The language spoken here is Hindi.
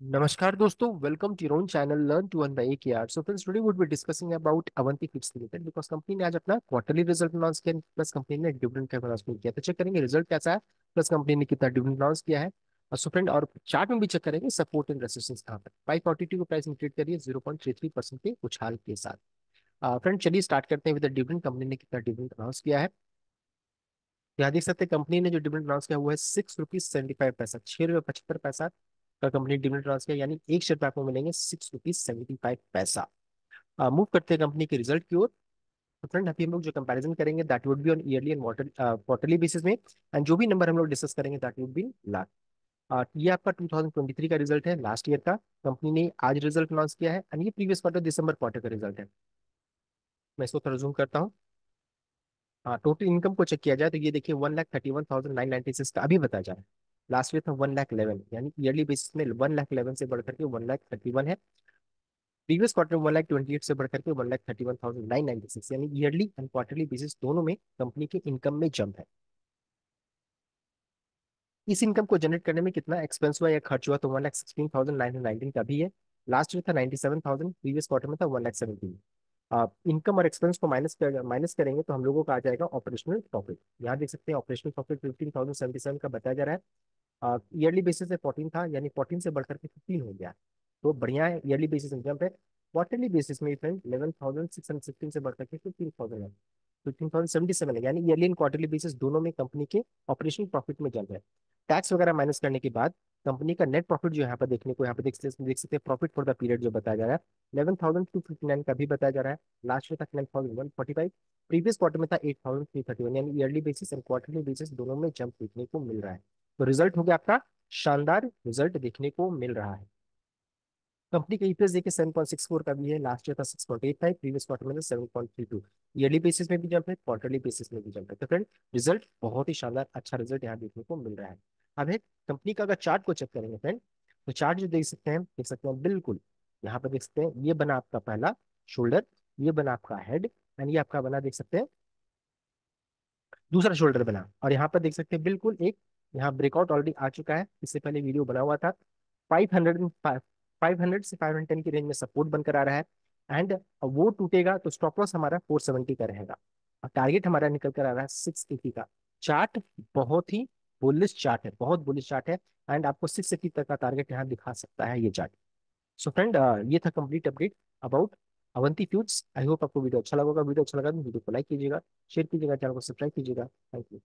नमस्कार दोस्तों welcome to your channel learn to earn by AKR so friends today would be discussing about Avanti Feeds Limited because company ने आज अपना क्वार्टरली रिज़ल्ट अनाउंस किया प्लस कंपनी ने डिविडेंड का अनाउंसमेंट किया तो चेक करेंगे रिज़ल्ट कैसा है प्लस कंपनी ने कितना डिविडेंड अनाउंस किया है। और सो फ्रेंड और चार्ट में भी चेक करेंगे सपोर्ट एंड रेसिस्टेंस कहाँ पर। फाइव फोर्टी टू को प्राइस में करिए zero point three three percent के उछाल के साथ। फ्रेंड चलिए स्टार्ट करते हैं विद डिविडेंड कंपनी ने कितना डिविडेंड अनाउंस किया है। यहाँ देख सकते हैं कंपनी ने जो डिविडेंड अनाउंस किया हुआ है सिक्स रुपीज़ सेवेंटी फाइव पैसा, छह रुपये पचहत्तर पैसा। का कंपनी डिविडेंड किया, यानी एक शेयर पे आपको मिलेंगे सिक्स रुपीज़ सेवेंटी फाइव पैसा मूव करते हैं कंपनी के रिज़ल्ट की ओर। तो फ्रेंड अभी हम लोग जो कंपैरिजन करेंगे that would be on yearly and quarterly basis में। एंड जो भी नंबर हम लोग डिस्कस करेंगे दैट वुड बी लाख ये आपका 2023 का रिज़ल्ट है लास्ट ईयर का। कंपनी ने आज रिज़ल्ट अनाउंस किया है एंड ये प्रीवियस क्वार्टर दिसंबर क्वार्टर का रिज़ल्ट है। मैं इसको थोड़ा जूम करता हाँ। टोटल इनकम को चेक किया जाए तो ये देखिए one lakh thirty one thousand nine ninety six का अभी बताया जा रहा है। लास्ट ईयर था वन लाख इलेवन यानी ईयरली बेसिस में वन लाख इलेवन से बढ़कर के वन लाख थर्टी वन है। Previous quarter one lakh twenty eight से बढ़कर के one lakh thirty one thousand nine ninety six यानी ईयरली एंड क्वार्टरली बेसिस दोनों में कंपनी के इनकम में जंप है। इस इनकम को जनरेट करने में कितना एक्सपेंस हुआ या खर्च हुआ तो one lakh sixteen thousand nine hundred nineteen का भी है। लास्ट ईयर था ninety seven thousand previous quarter में था वन लाख सेवेंटीन इनकम और एक्सपेंस को माइनस कर माइनस करेंगे तो हम लोगों का आ जाएगा ऑपरेशनल प्रॉफिट यहाँ देख सकते हैं operational profit fifteen thousand seventy seven का बताया जा रहा है। ईयरली बेसिस से फोर्टीन था, यानी फोर्टीन से बढ़कर के फिफ्टीन हो गया। तो बढ़िया है ईयरली बेसिस में जंप है क्वार्टरली बेसिस में friend eleven thousand six hundred sixteen से बढ़कर के फिफ्टीन थाउज़ेंड है। फिफ्टीन थाउज़ेंड सेवेंटी सेवन है, यानी ईयरली एंड क्वार्टरली बेसिस दोनों में कंपनी के ऑपरेशन प्रॉफिट में जंप है। टैक्स वगैरह माइनस करने के बाद कंपनी का नेट प्रॉफिट जो यहाँ पर देखने को, यहाँ पर देख देख सकते हैं प्रॉफिट फॉर द पीरियड जो बताया जा रहा है। Eleven thousand two fifty nine का भी बताया जा रहा है। लास्ट ईयर तक nine thousand one forty five previous quarter में था eight thousand three thirty one यानी yearly basis and quarterly basis दोनों में जंप देखने को मिल रहा है। तो रिज़ल्ट हो गया आपका शानदार रिज़ल्ट देखने को मिल रहा है। कंपनी का ईपीएस देखिए सेवन पॉइंट सिक्स फोर का भी है लास्ट ईयर था six point eight five previous quarter में seven point three two yearly basis में भी जंप है क्वार्टरली बेसिस में भी जंप है। तो फ्रेंड रिज़ल्ट बहुत ही शानदार अच्छा रिज़ल्ट यहाँ देखने को मिल रहा है। अब है कंपनी का अगर चार्ट को चेक करेंगे फ्रेंड तो चार्ट जो देख सकते हैं, देख सकते हैं बिल्कुल, यहाँ पर देख सकते हैं, ये बना आपका पहला शोल्डर ये बना आपका हेड एंड ये आपका बना देख सकते हैं, दूसरा शोल्डर बना, और यहाँ पर देख सकते हैं बिल्कुल एक यहाँ ब्रेकआउट ऑलरेडी आ चुका है। इससे पहले वीडियो बना हुआ था। फाइव हंड्रेड फाइव हंड्रेड से फाइव हंड्रेड टेन की रेंज में सपोर्ट बनकर आ रहा है। एंड वो टूटेगा तो स्टॉप लॉस हमारा फोर सेवेंटी का रहेगा। और टारगेट हमारा निकल कर आ रहा है सिक्स एटी का। चार्ट बहुत ही बुलिश चार्ट है, बहुत बुलिश चार्ट है। एंड आपको सिक्स एटी तक का टारगेट यहाँ दिखा सकता है ये चार्ट सो फ्रेंड ये था complete update about Avanti Feeds I hope आपको वीडियो अच्छा लगा वीडियो अच्छा लगा तो वीडियो को लाइक कीजिएगा शेयर कीजिएगा चैनल को सब्सक्राइब कीजिएगा। Thank you